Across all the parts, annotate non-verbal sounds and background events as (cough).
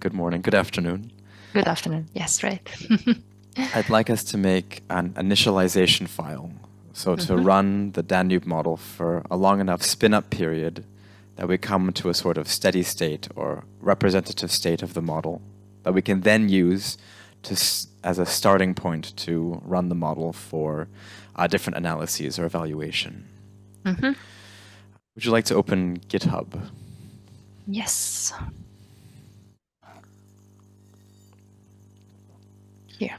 good morning, good afternoon. Good afternoon. Yes, right. (laughs) I'd like us to make an initialization file. So to Mhm. run the Danube model for a long enough spin-up period that we come to a sort of steady state or representative state of the model that we can then use to s- as a starting point to run the model for uh, different analyses or evaluation. hmm Would you like to open GitHub? Yes. Here.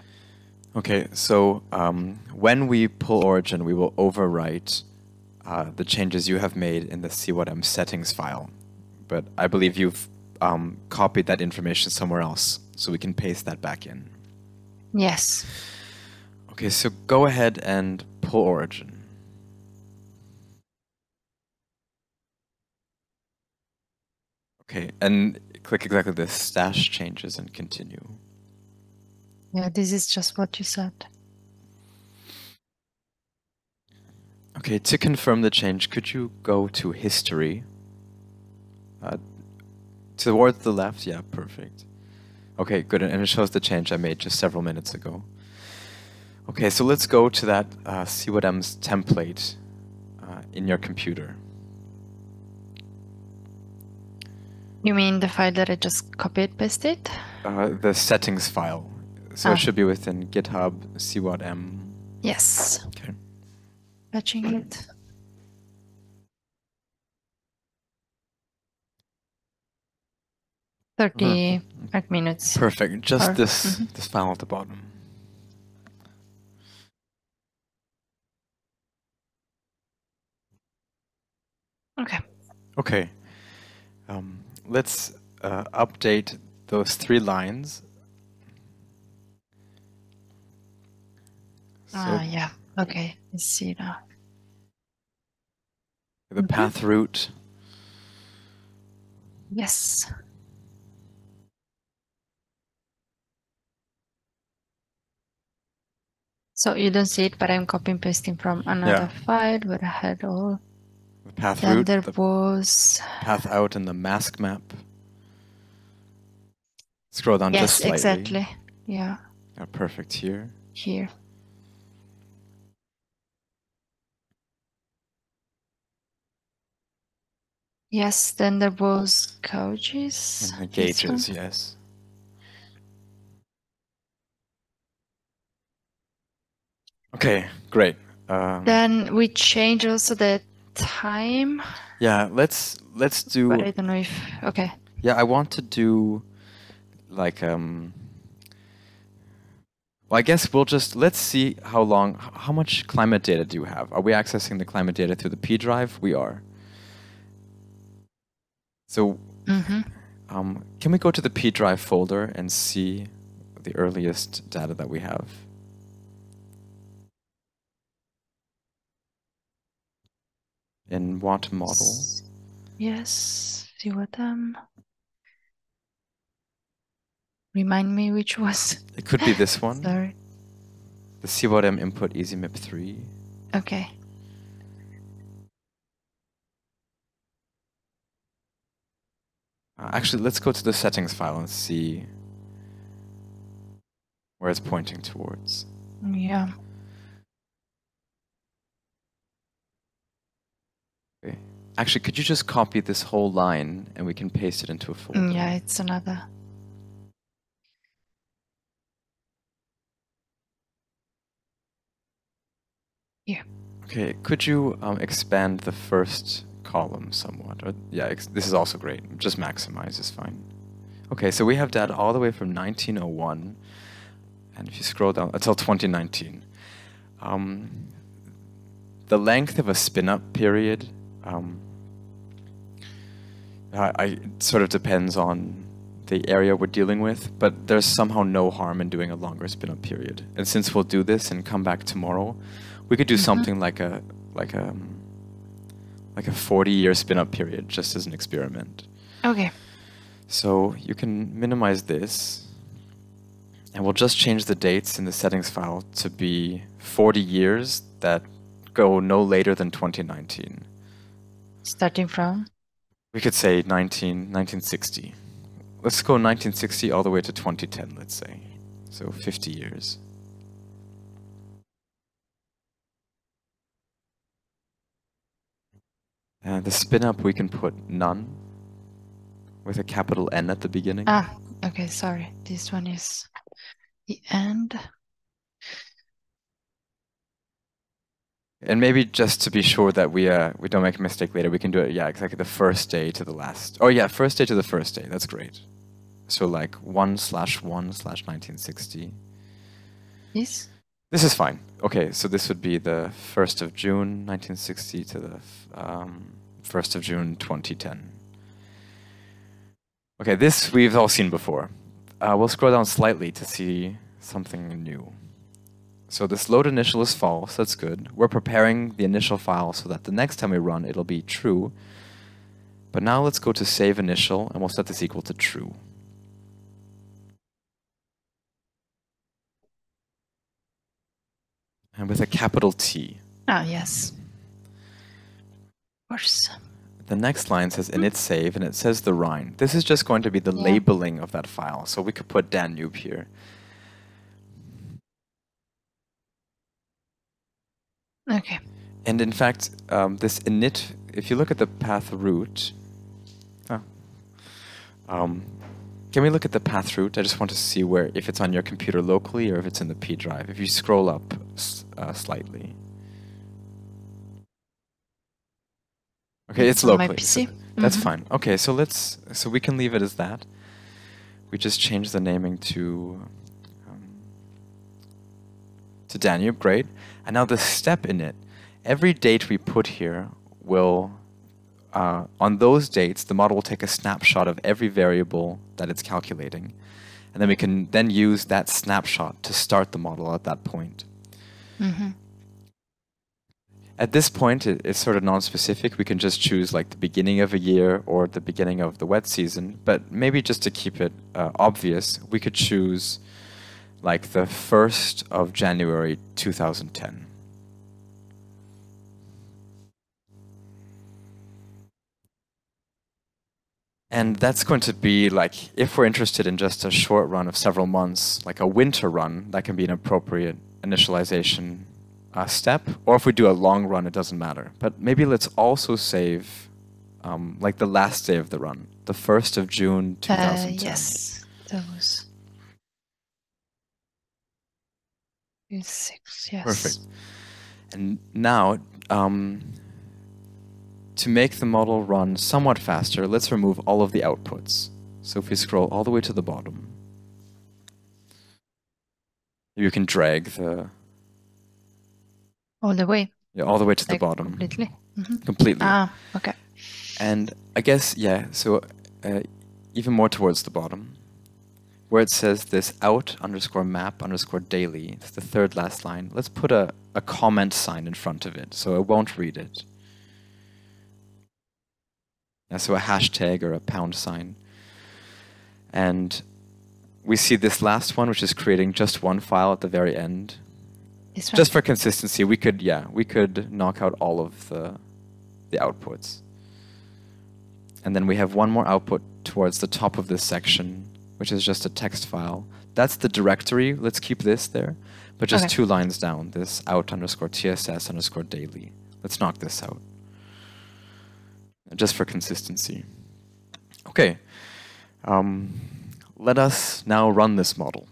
Okay, so um, when we pull origin, we will overwrite uh, the changes you have made in the CWatM settings file. But I believe you've um, copied that information somewhere else, so we can paste that back in. Yes. Okay, so go ahead and pull origin. Okay, and click exactly this, stash changes and continue. Yeah, this is just what you said. Okay, to confirm the change, could you go to history? Uh, towards the left? Yeah, perfect. Okay, good. And it shows the change I made just several minutes ago. Okay, so let's go to that uh, CWatM's template uh, in your computer. You mean the file that I just copied pasted? Uh, the settings file. So Ah. it should be within GitHub CWatM. Yes. Okay. Fetching it. Thirty like minutes. Perfect. Just Or- this mhm. this file at the bottom. Okay. Okay. Um, let's uh, update those three lines. So Ah, yeah. Okay. I see now. the Mhm. path route. Yes. So you don't see it, but I'm copy and pasting from another file where I had all. The path Then route, there the was path out, in the mask map. Scroll down yes, just slightly. Yes, exactly. Yeah, Yeah, perfect here. here. Yes, then there was gauges. And the yes. Okay, great. Um, Then we change also the time, yeah, let's let's do. but I don't know if okay. Yeah, I want to do like um well, I guess we'll just let's see how long how much climate data do you have? Are we accessing the climate data through the P drive? We are. So Mm-hmm. um, can we go to the P drive folder and see the earliest data that we have? In what model? Yes. See what um. Remind me which was. It could be this (laughs) one, Sorry. the CWatM input ISIMIP 3. Okay. Uh, actually, let's go to the settings file and see where it's pointing towards. Yeah. Okay. Actually, could you just copy this whole line and we can paste it into a folder? Mm, Yeah, it's another. Yeah. Okay, could you um, expand the first column somewhat? Or, yeah, ex- this is also great. Just maximize is fine. Okay, so we have data all the way from 1901, and if you scroll down until 2019. Um, the length of a spin-up period, um, I, I, it sort of depends on the area we're dealing with, but there's somehow no harm in doing a longer spin-up period. And since we'll do this and come back tomorrow, we could do Mhm. something like a like a like a 40 year spin-up period just as an experiment. Okay. So you can minimize this, and we'll just change the dates in the settings file to be 40 years that go no later than 2019. Starting from. We could say 19, 1960. let's go 1960 all the way to 2010, let's say. So 50 years. And the spin up we can put none with a capital N at the beginning. Ah, okay, sorry. This one is the end. And maybe just to be sure that we uh, we don't make a mistake later, we can do it, yeah, exactly the first day to the last. Oh yeah, first day to the first day. That's great. So like 1 slash 1 slash 1960. Yes. This is fine. Okay, so this would be the 1st of June 1960 to the um, 1st of June 2010. Okay, this we've all seen before. Uh, we'll scroll down slightly to see something new. So this load initial is false, that's good. We're preparing the initial file so that the next time we run, it'll be true. But now let's go to save initial, and we'll set this equal to true. And with a capital T. Ah, yes. Of course. The next line says init save, and it says the Rhine. This is just going to be the yeah. labeling of that file. So we could put Danube here. Okay. And in fact, um, this init, if you look at the path root, oh, um, can we look at the path route? I just want to see where, if it's on your computer locally or if it's in the P drive. If you scroll up uh, slightly. Okay, it's locally. My So that's mm -hmm. fine. Okay, so let's, so we can leave it as that. We just change the naming to, um, to Danube, great. And now the step in it, every date we put here will, uh, on those dates, the model will take a snapshot of every variable that it's calculating. And then we can then use that snapshot to start the model at that point. Mm -hmm. At this point, it, it's sort of non-specific. We can just choose like the beginning of a year or the beginning of the wet season. But maybe just to keep it uh, obvious, we could choose like the 1st of January 2010. And that's going to be like, if we're interested in just a short run of several months, like a winter run, that can be an appropriate initialization uh, step. Or if we do a long run, it doesn't matter. But maybe let's also save um, like the last day of the run, the 1st of June 2010. Uh, yes, those. Six, yes. Perfect. And now, um, to make the model run somewhat faster, let's remove all of the outputs. So if we scroll all the way to the bottom, you can drag the... All the way? Yeah, all the way to like the bottom. Completely? Mm -hmm. Completely. Ah, okay. And I guess, yeah, so uh, even more towards the bottom where it says this out underscore map underscore daily, it's the third last line, let's put a, a comment sign in front of it so it won't read it. Yeah, so a hashtag or a pound sign. And we see this last one, which is creating just one file at the very end. Just for consistency, we could, yeah, we could knock out all of the, the outputs. And then we have one more output towards the top of this section, which is just a text file. That's the directory. Let's keep this there. But just okay. two lines down, this out underscore TSS underscore daily. Let's knock this out. Just for consistency. Okay. Um, let us now run this model.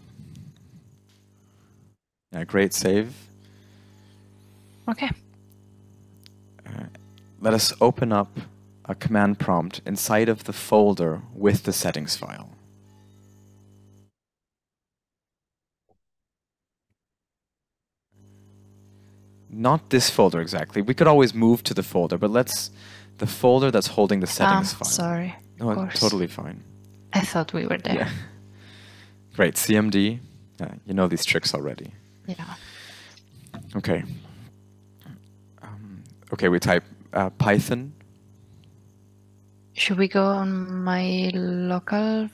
Yeah, great save. Okay. Uh, let us open up a command prompt inside of the folder with the settings file. Not this folder exactly. We could always move to the folder, but let's the folder that's holding the settings ah, file. Sorry. No, totally fine. I thought we were there. Yeah. Great. CMD. You know these tricks already. Yeah. Okay. Um, okay, we type uh, Python. Should we go on my local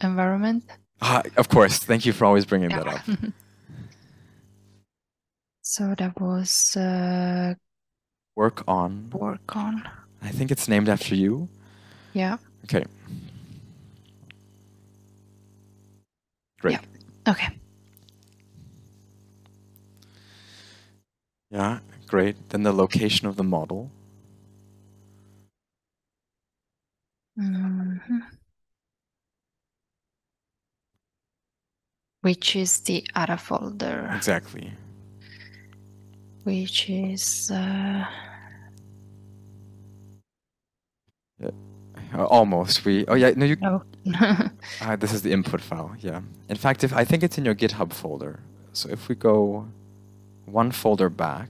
environment? Ah, of course. Thank you for always bringing yeah. that up. (laughs) So that was uh, work on. Work on. I think it's named after you. Yeah. Okay. Great. Yeah. Okay. Yeah, great. Then the location of the model. Mm -hmm. Which is the other folder. Exactly. Which is. Uh... Yeah. Uh, almost. We. Oh yeah. No, you. No. (laughs) uh, this is the input file. Yeah. In fact, if I think it's in your GitHub folder. So if we go one folder back.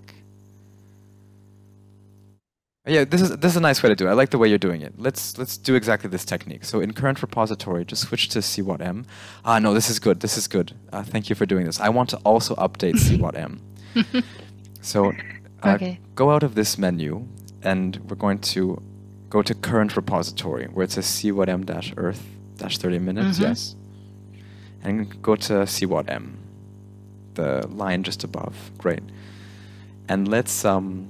Yeah, this is this is a nice way to do it. I like the way you're doing it. Let's let's do exactly this technique. So in current repository, just switch to CWAT-M. Ah, no, this is good. This is good. Uh, thank you for doing this. I want to also update CWAT-M. (laughs) so uh, okay. go out of this menu, and we're going to go to current repository, where it says CWAT-M-earth dash 30 minutes. Mhm. Yes. And go to CWAT-M, the line just above. Great. And let's um.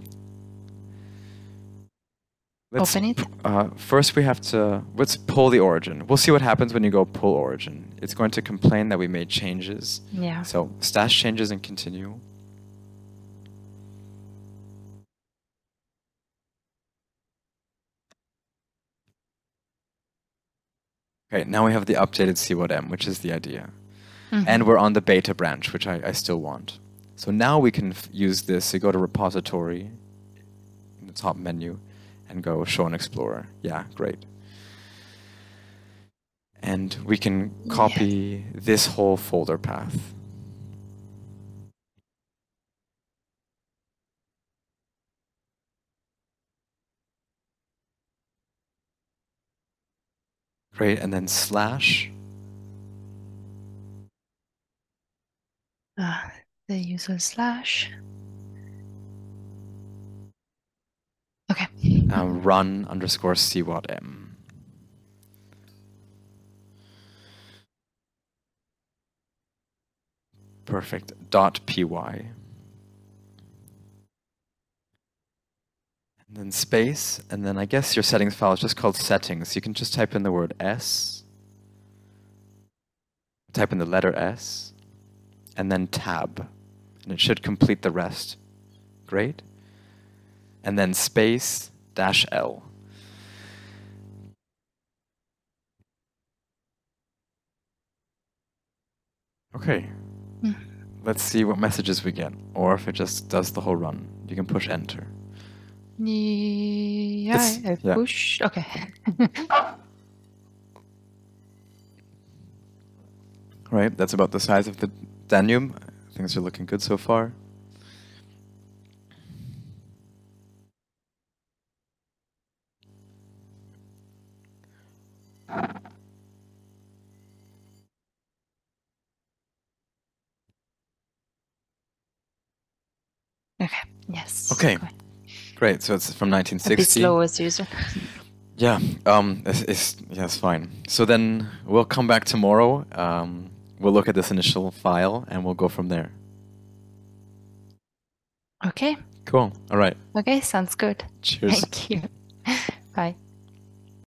Let's Open it. uh, first, we have to let's pull the origin. We'll see what happens when you go pull origin. It's going to complain that we made changes. Yeah. So stash changes and continue. Okay, now we have the updated CWAT-M, which is the idea. Mhm. And we're on the beta branch, which I, I still want. So now we can f- use this. You go to repository in the top menu and go show and explorer. Yeah, great. And we can copy this whole folder path. Great, and then slash. Uh, the user slash. Okay. uh, run underscore CWAT-M. Perfect. Dot py. And then space, and then I guess your settings file is just called settings. You can just type in the word S, type in the letter S, and then tab, and it should complete the rest. Great. And then space dash L. Okay. Mm. Let's see what messages we get, or if it just does the whole run. You can push enter. Yeah, I yeah. push. Okay. (laughs) Right, that's about the size of the Danube. Things are looking good so far. okay. Yes. Okay. Great, so it's from 1960. A bit 1960. slow as usual. Yeah, um, it's, it's, yeah, it's fine. So then we'll come back tomorrow. Um, we'll look at this initial file and we'll go from there. Okay. Cool. All right. Okay. Sounds good. Cheers. Thank you. (laughs) Bye.